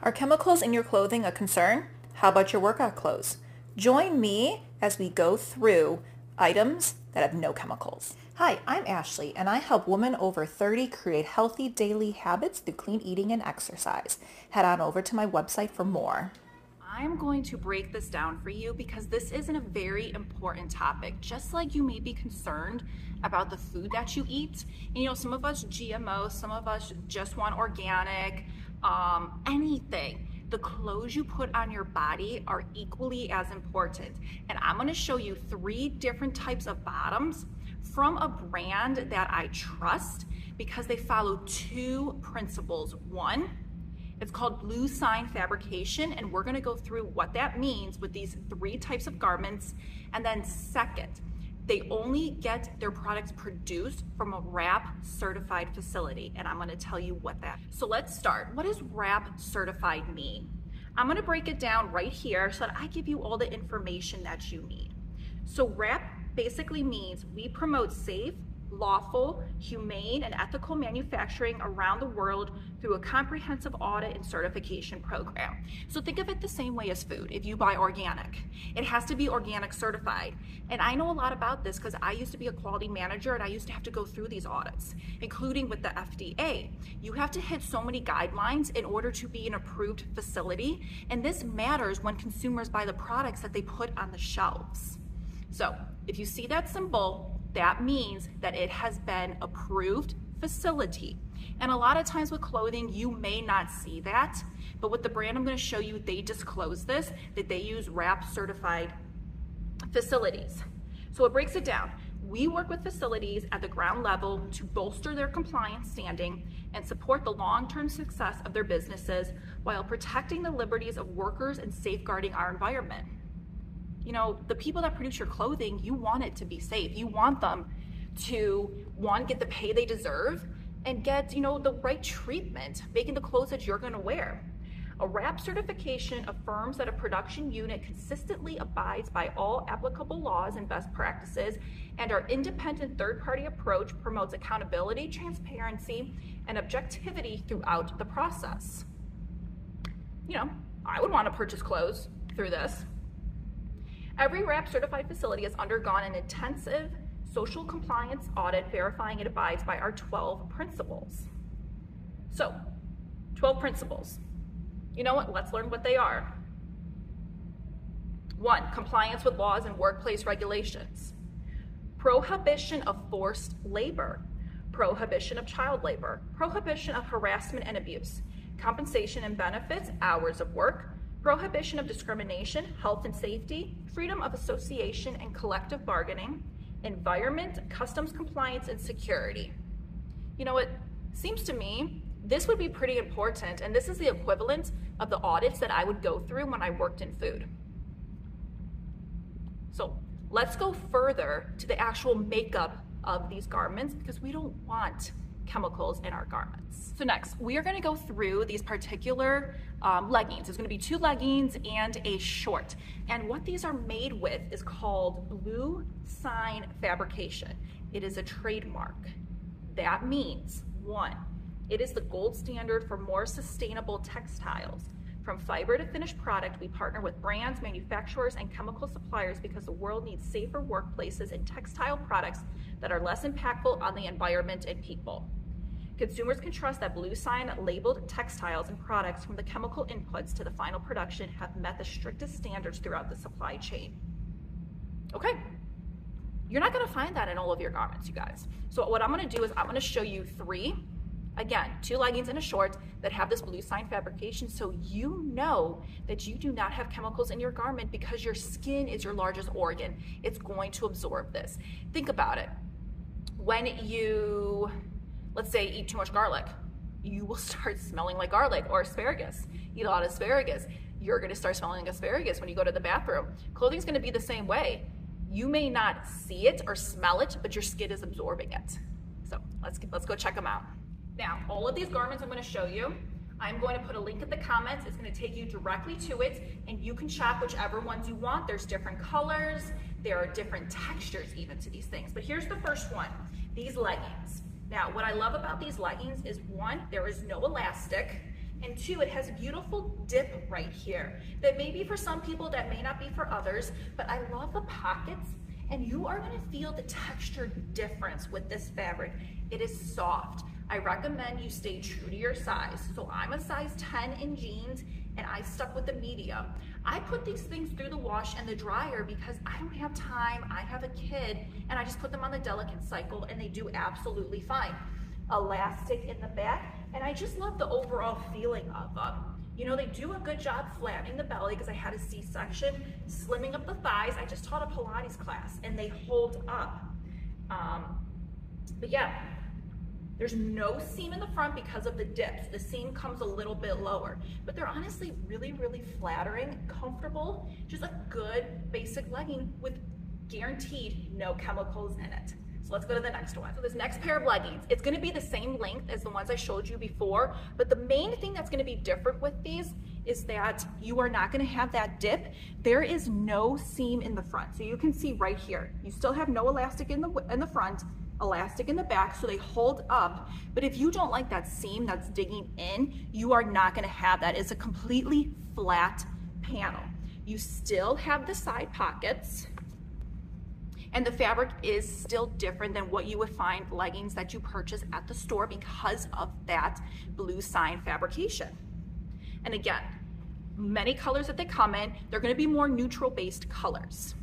Are chemicals in your clothing a concern? How about your workout clothes? Join me as we go through items that have no chemicals. Hi, I'm Ashley and I help women over 30 create healthy daily habits through clean eating and exercise. Head on over to my website for more. I'm going to break this down for you because this isn't a very important topic. Just like you may be concerned about the food that you eat, and you know, some of us GMO, some of us just want organic, um, anything. The clothes you put on your body are equally as important. And I'm gonna show you three different types of bottoms from a brand that I trust because they follow two principles. One, it's called Bluesign Fabrication, and we're gonna go through what that means with these three types of garments. And then second, they only get their products produced from a WRAP certified facility, and I'm gonna tell you what that. So let's start. What does WRAP certified mean? I'm gonna break it down right here so that I give you all the information that you need. So WRAP basically means we promote safe, lawful, humane, and ethical manufacturing around the world through a comprehensive audit and certification program. So think of it the same way as food. If you buy organic, it has to be organic certified. And I know a lot about this because I used to be a quality manager and I used to have to go through these audits, including with the FDA. You have to hit so many guidelines in order to be an approved facility. And this matters when consumers buy the products that they put on the shelves. So if you see that symbol, that means that it has been approved facility. And a lot of times with clothing, you may not see that, but with the brand I'm gonna show you, they disclose this, that they use WRAP certified facilities. So it breaks it down. We work with facilities at the ground level to bolster their compliance standing and support the long-term success of their businesses while protecting the liberties of workers and safeguarding our environment you know, the people that produce your clothing, you want it to be safe. You want them to, one, get the pay they deserve and get, you know, the right treatment, making the clothes that you're gonna wear. A WRAP certification affirms that a production unit consistently abides by all applicable laws and best practices, and our independent third-party approach promotes accountability, transparency, and objectivity throughout the process. You know, I would want to purchase clothes through this. Every WRAP certified facility has undergone an intensive social compliance audit verifying it abides by our 12 principles. So, 12 principles. You know what? Let's learn what they are. One, compliance with laws and workplace regulations. Prohibition of forced labor. Prohibition of child labor. Prohibition of harassment and abuse. Compensation and benefits, hours of work, prohibition of discrimination, health and safety, freedom of association and collective bargaining, environment, customs compliance, and security. You know, it seems to me this would be pretty important, and this is the equivalent of the audits that I would go through when I worked in food. So let's go further to the actual makeup of these garments because we don't want chemicals in our garments. So next, we are gonna go through these particular um, leggings. There's gonna be two leggings and a short. And what these are made with is called Blue Sign Fabrication. It is a trademark. That means, one, it is the gold standard for more sustainable textiles. From fiber to finished product, we partner with brands, manufacturers, and chemical suppliers because the world needs safer workplaces and textile products that are less impactful on the environment and people. Consumers can trust that Bluesign labeled textiles and products from the chemical inputs to the final production have met the strictest standards throughout the supply chain. Okay, you're not gonna find that in all of your garments, you guys. So what I'm gonna do is I'm gonna show you three, again, two leggings and a short that have this Bluesign fabrication so you know that you do not have chemicals in your garment because your skin is your largest organ. It's going to absorb this. Think about it. When you let's say eat too much garlic, you will start smelling like garlic or asparagus. Eat a lot of asparagus, you're gonna start smelling like asparagus when you go to the bathroom. Clothing's gonna be the same way. You may not see it or smell it, but your skin is absorbing it. So let's, let's go check them out. Now, all of these garments I'm gonna show you, I'm going to put a link in the comments. It's gonna take you directly to it and you can shop whichever ones you want. There's different colors, there are different textures even to these things. But here's the first one, these leggings. Now, what I love about these leggings is one, there is no elastic. And two, it has a beautiful dip right here that maybe for some people that may not be for others, but I love the pockets and you are gonna feel the texture difference with this fabric. It is soft. I recommend you stay true to your size. So I'm a size 10 in jeans and I stuck with the medium. I put these things through the wash and the dryer because I don't have time, I have a kid, and I just put them on the delicate cycle and they do absolutely fine. Elastic in the back, and I just love the overall feeling of them. You know, they do a good job flattening the belly because I had a C-section, slimming up the thighs. I just taught a Pilates class and they hold up. Um, but yeah, there's no seam in the front because of the dips. The seam comes a little bit lower, but they're honestly really, really flattering, comfortable, just a good basic legging with guaranteed no chemicals in it. So let's go to the next one. So this next pair of leggings, it's gonna be the same length as the ones I showed you before, but the main thing that's gonna be different with these is that you are not gonna have that dip. There is no seam in the front. So you can see right here, you still have no elastic in the, in the front, elastic in the back so they hold up. But if you don't like that seam that's digging in, you are not gonna have that. It's a completely flat panel. You still have the side pockets and the fabric is still different than what you would find leggings that you purchase at the store because of that Bluesign fabrication. And again, many colors that they come in, they're gonna be more neutral based colors.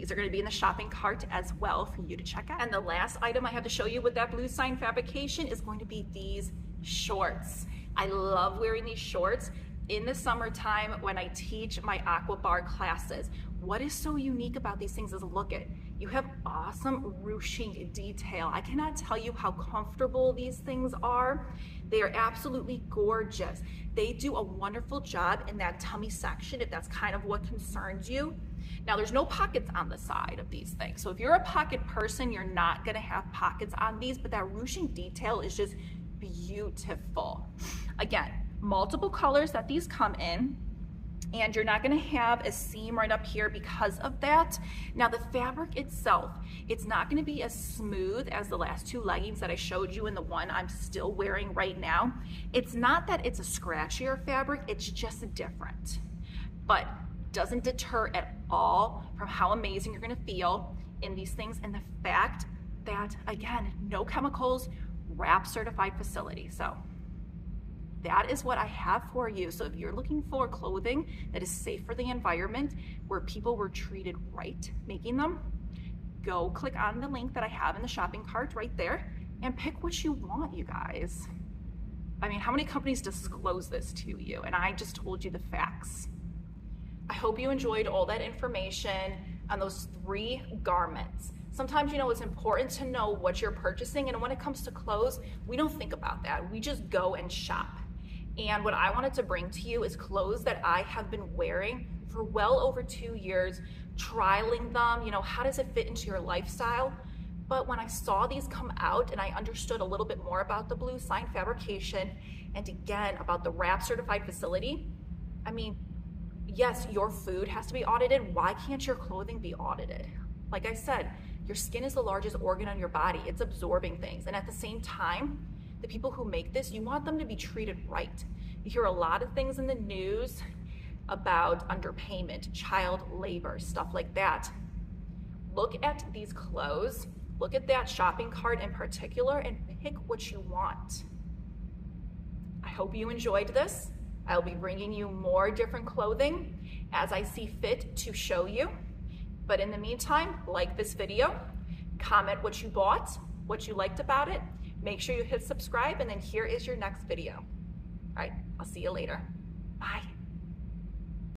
These are gonna be in the shopping cart as well for you to check out. And the last item I have to show you with that Bluesign fabrication is going to be these shorts. I love wearing these shorts in the summertime when I teach my aqua bar classes. What is so unique about these things is look at, you have awesome ruching detail. I cannot tell you how comfortable these things are. They are absolutely gorgeous. They do a wonderful job in that tummy section if that's kind of what concerns you. Now there's no pockets on the side of these things. So if you're a pocket person, you're not gonna have pockets on these, but that ruching detail is just beautiful. Again, multiple colors that these come in and you're not gonna have a seam right up here because of that. Now the fabric itself, it's not gonna be as smooth as the last two leggings that I showed you and the one I'm still wearing right now. It's not that it's a scratchier fabric, it's just different. But doesn't deter at all from how amazing you're gonna feel in these things and the fact that, again, no chemicals, WRAP certified facility. So that is what I have for you. So if you're looking for clothing that is safe for the environment, where people were treated right making them, go click on the link that I have in the shopping cart right there and pick what you want, you guys. I mean, how many companies disclose this to you? And I just told you the facts. I hope you enjoyed all that information on those three garments. Sometimes, you know, it's important to know what you're purchasing. And when it comes to clothes, we don't think about that. We just go and shop. And what I wanted to bring to you is clothes that I have been wearing for well over two years, trialing them. You know, how does it fit into your lifestyle? But when I saw these come out and I understood a little bit more about the Bluesign fabrication and again about the WRAP certified facility, I mean, yes, your food has to be audited. Why can't your clothing be audited? Like I said, your skin is the largest organ on your body. It's absorbing things. And at the same time, the people who make this, you want them to be treated right. You hear a lot of things in the news about underpayment, child labor, stuff like that. Look at these clothes, look at that shopping cart in particular, and pick what you want. I hope you enjoyed this. I'll be bringing you more different clothing as I see fit to show you. But in the meantime, like this video, comment what you bought, what you liked about it, make sure you hit subscribe, and then here is your next video. All right, I'll see you later. Bye.